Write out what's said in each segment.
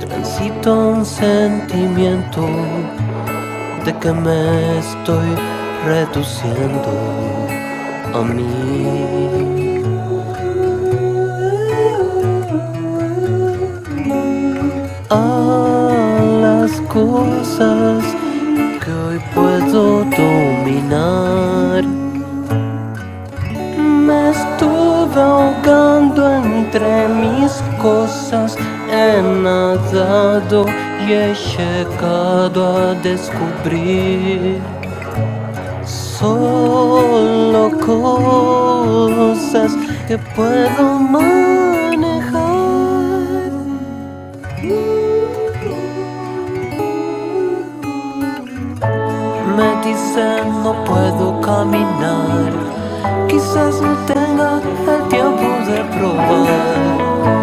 Transito un sentimiento de que me estoy reduciendo a mí. A las cosas que hoy puedo dominar. Me estuve ahogando entre mis cosas, he nadado y he llegado a descubrir solo cosas que puedo manejar. Me dicen no puedo caminar, quizás no tenga el tiempo de probar.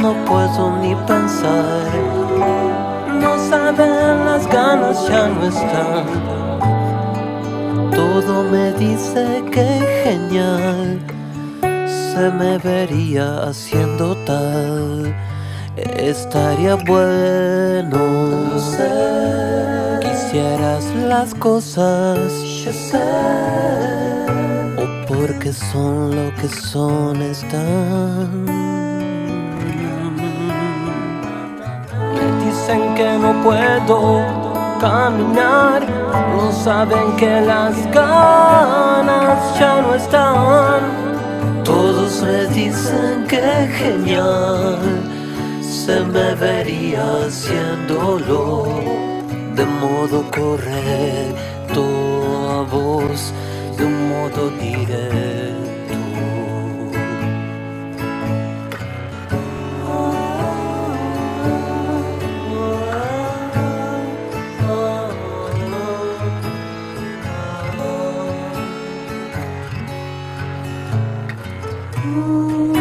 No puedo ni pensar, no saben las ganas ya no están. Todo me dice que genial se me vería haciendo tal. Estaría bueno. Quisieras las cosas, yo sé. O porque son lo que son, están. Puedo caminar. No saben que las ganas ya no están. Todos me dicen que genial se me vería haciéndolo de modo correcto a voz, de un modo directo. Ooh.